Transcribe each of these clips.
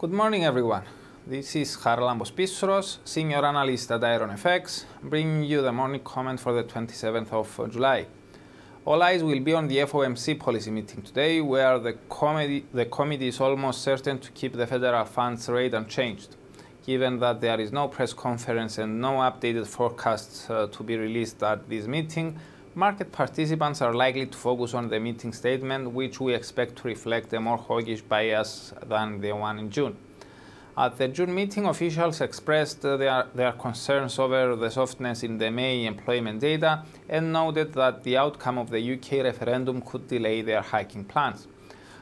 Good morning, everyone. This is Charalambos Pissouros, Senior Analyst at Iron FX, bringing you the morning comment for the 27th of July. All eyes will be on the FOMC policy meeting today, where the committee, the committee is almost certain to keep the federal funds rate unchanged. Given that there is no press conference and no updated forecasts uh, to be released at this meeting, market participants are likely to focus on the meeting statement, which we expect to reflect a more hawkish bias than the one in June. At the June meeting, officials expressed their, their, concerns over the softness in the May employment data and noted that the outcome of the UK referendum could delay their hiking plans.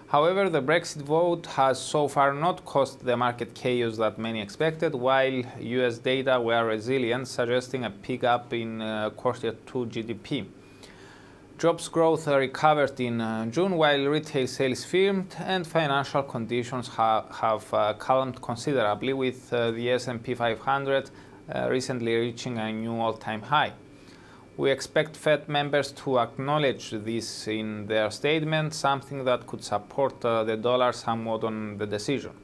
However, the Brexit vote has so far not caused the market chaos that many expected, while US data were resilient, suggesting a pickup in uh, quarter two GDP. Jobs growth recovered in uh, June while retail sales firmed and financial conditions ha have uh, calmed considerably with uh, the S&P 500 uh, recently reaching a new all-time high. We expect Fed members to acknowledge this in their statement, something that could support uh, the dollar somewhat on the decision.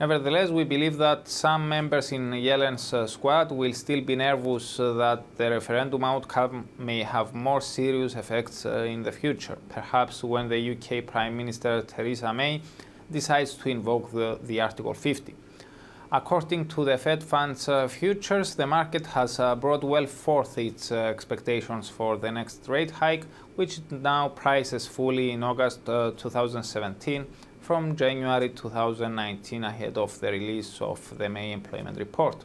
Nevertheless, we believe that some members in Yellen's uh, squad will still be nervous uh, that the referendum outcome may have more serious effects uh, in the future, perhaps when the UK Prime Minister Theresa May decides to invoke the, the Article 50. According to the Fed Funds uh, futures, the market has uh, brought well forth its uh, expectations for the next rate hike, which now prices fully in August 2017 from January 2019 ahead of the release of the May employment report.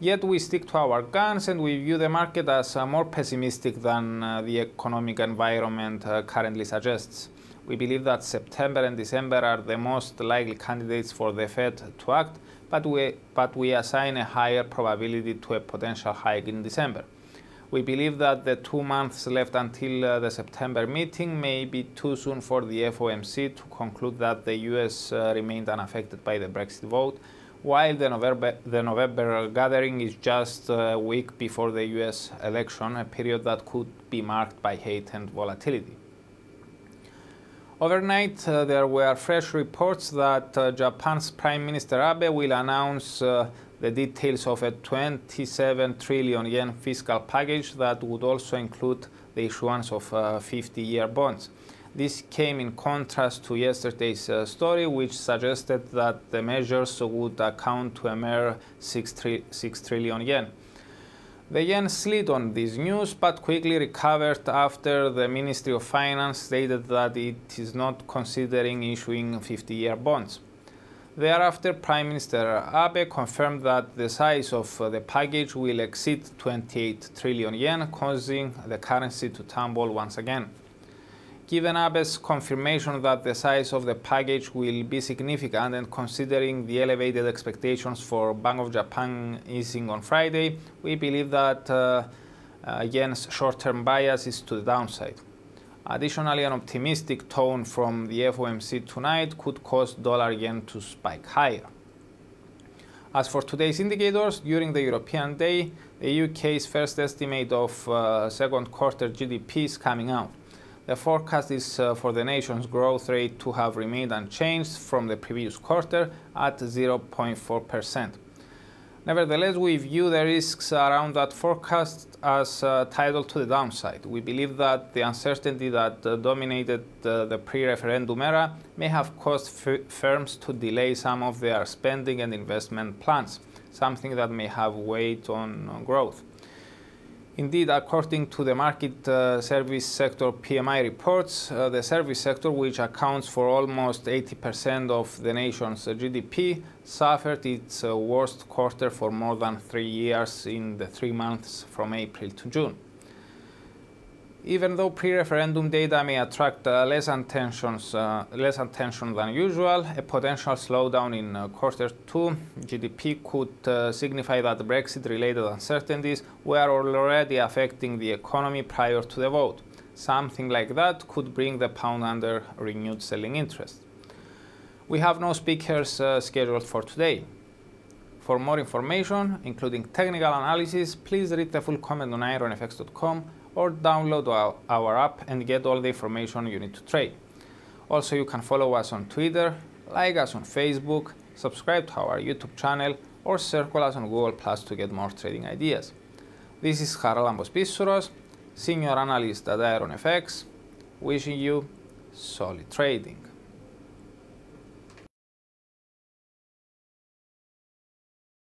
Yet we stick to our guns and we view the market as uh, more pessimistic than uh, the economic environment uh, currently suggests. We believe that September and December are the most likely candidates for the Fed to act, but we, but we assign a higher probability to a potential hike in December. We believe that the two months left until uh, the September meeting may be too soon for the FOMC to conclude that the US uh, remained unaffected by the Brexit vote, while the November, the November gathering is just a week before the US election, a period that could be marked by hate and volatility. Overnight, uh, there were fresh reports that uh, Japan's Prime Minister Abe will announce uh, the details of a 27 trillion yen fiscal package that would also include the issuance of 50-year uh, bonds. This came in contrast to yesterday's uh, story, which suggested that the measures would account to a mere 6, tri 6 trillion yen. The yen slid on this news, but quickly recovered after the Ministry of Finance stated that it is not considering issuing 50-year bonds. Thereafter, Prime Minister Abe confirmed that the size of the package will exceed 28 trillion yen, causing the currency to tumble once again. Given Abe's confirmation that the size of the package will be significant and considering the elevated expectations for Bank of Japan easing on Friday, we believe that uh, uh, yen's short-term bias is to the downside. Additionally, an optimistic tone from the FOMC tonight could cause dollar yen to spike higher. As for today's indicators, during the European day, the UK's first estimate of uh, second quarter GDP is coming out. The forecast is uh, for the nation's growth rate to have remained unchanged from the previous quarter at 0.4%. Nevertheless, we view the risks around that forecast as uh, tidal to the downside. We believe that the uncertainty that uh, dominated uh, the pre-referendum era may have caused firms to delay some of their spending and investment plans, something that may have weighed on, on growth. Indeed, according to the Markit uh, service sector PMI reports, uh, the service sector, which accounts for almost 80% of the nation's GDP, suffered its uh, worst quarter for more than three years in the three months from April to June. Even though pre-referendum data may attract uh, less, uh, less, attention than usual, a potential slowdown in uh, quarter two GDP could uh, signify that Brexit-related uncertainties were already affecting the economy prior to the vote. Something like that could bring the pound under renewed selling interest. We have no speakers uh, scheduled for today. For more information, including technical analysis, please read the full comment on ironfx.com or download our, app and get all the information you need to trade. Also, you can follow us on Twitter, like us on Facebook, subscribe to our YouTube channel, or circle us on Google Plus to get more trading ideas. This is Charalambos Pissouros, Senior Analyst at Iron FX, wishing you solid trading.